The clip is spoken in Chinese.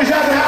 你下去